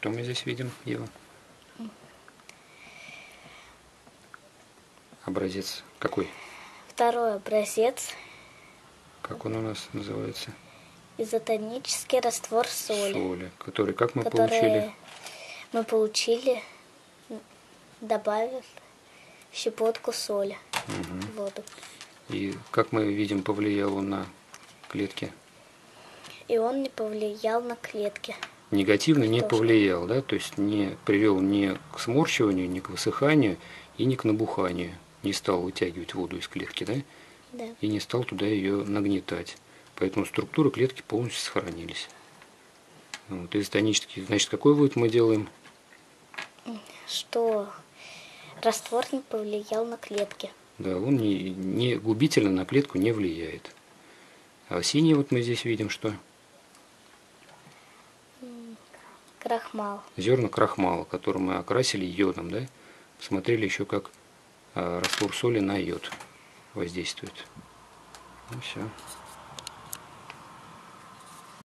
Что мы здесь видим, Ева? Образец какой? Второй образец Как он у нас называется? изотонический раствор соли, Соли. Который, как мы который получили? мы получили, добавив щепотку соли в воду. И как мы видим, повлиял он на клетки? И он не повлиял на клетки. Негативно не повлиял, да? То есть не привел ни к сморщиванию, ни к высыханию и ни к набуханию. Не стал вытягивать воду из клетки, да? Да. и не стал туда ее нагнетать. Поэтому структуры клетки полностью сохранились. Вот, изотонический, значит, какой вывод мы делаем? Что раствор не повлиял на клетки. Да, он не, не губительно на клетку не влияет. А синий вот мы здесь видим, что Крахмал. зерна крахмала, который мы окрасили йодом, да? Посмотрели еще, как а, раствор соли на йод воздействует. Ну все.